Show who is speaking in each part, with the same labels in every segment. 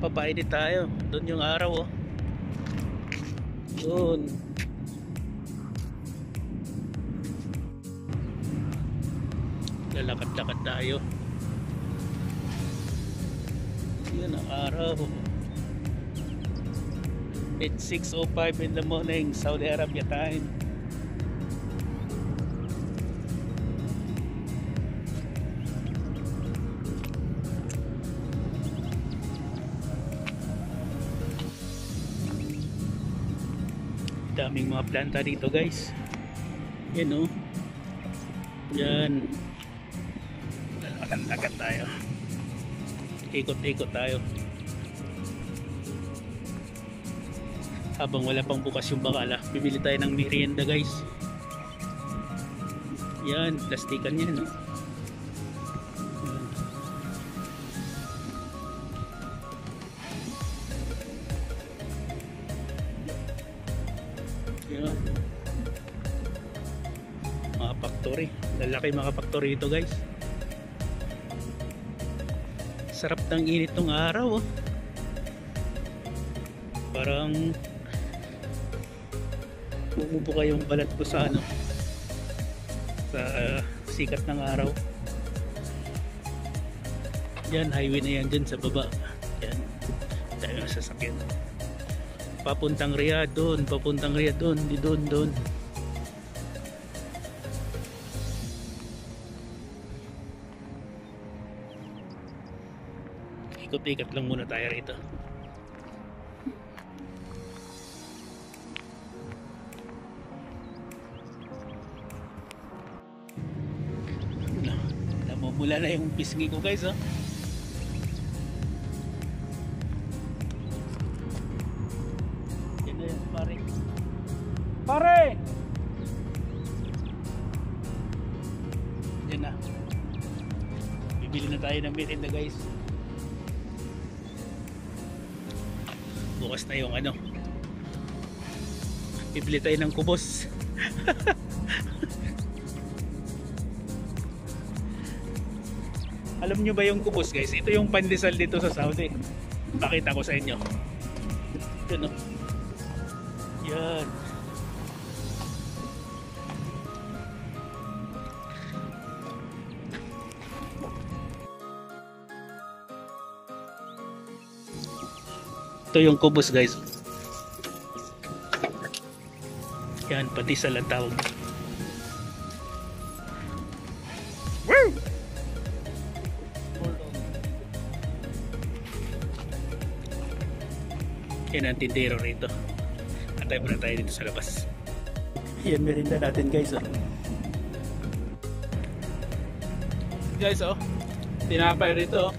Speaker 1: papainit tayo. Doon yung araw oh. Doon. Lalakad-lakad tayo. Yun ang araw. It's 6.05 in the morning Saudi Arabia time daming mga planta dito guys. Yan o oh. yan. Lalakad tayo. Ikot-ikot tayo. Habang wala pang bukas yung bakala bibili tayo ng merienda guys. Yan plastikan yan no? yan lalaki mga factory ito guys. Sarap ng init ng araw oh. parang bumubuka yung balat ko sa ano sa uh, sikat ng araw. Yan highway na yan dyan sa baba. Yan sa sasakyan. Papuntang Riyadh doon papuntang Riyadh doon di doon doon ikot-ikot lang muna tayo rito. Na, namumula na yung pisngi ko guys oh. yan pare. Pare! Yan na. Bibili na tayo ng merienda guys bukas na yung ano. Bibili tayo ng kubos. Alam nyo ba yung kubos guys? Ito yung pandesal dito sa Saudi. Pakita ko sa inyo. Ito no? Yan ito yung kubos guys yan pati sa lang tawag Woo! yan ang tindero rito antay muna tayo dito sa labas yan merinda natin guys oh. guys oh tinapay rito oh.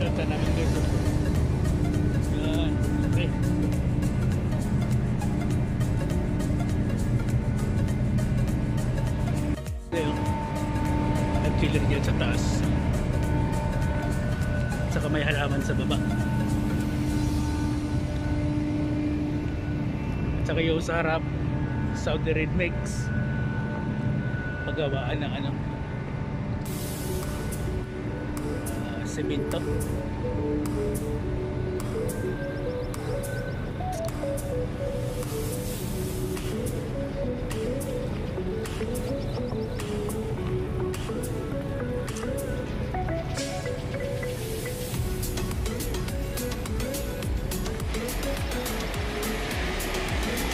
Speaker 1: Kata namin taas. Saka may halaman sa baba. At saka yung sa harap, Saudi Red Mix. Pagawaan ng ano, semento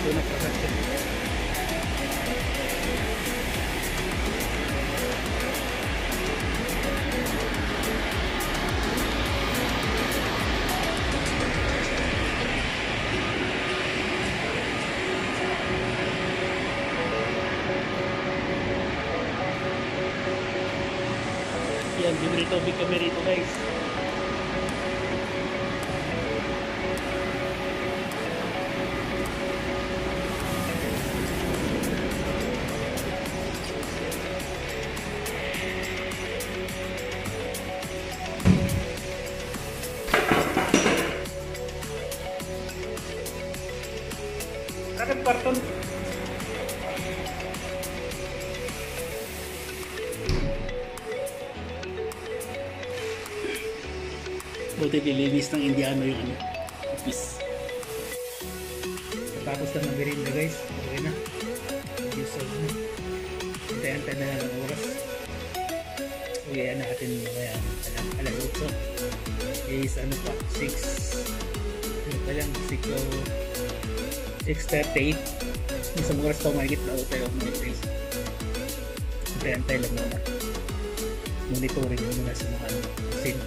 Speaker 1: ito na prakasya yan bibili tubig kami rito guys karton. Buti nilinis ng Indiano yung ano, office. Tapos lang ng merinda guys. Okay na. Yung solve na. Antay-antay na lang ang oras. Uwihan natin mamaya. Alam, alam, so, is ano pa, 6 ano pa lang, 6 o 6.38 isang oras pa mahigit na tayo mag-face antay-antay lang muna. Monitoring muna sa mga ano, scene.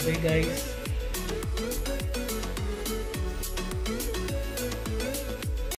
Speaker 1: Okay guys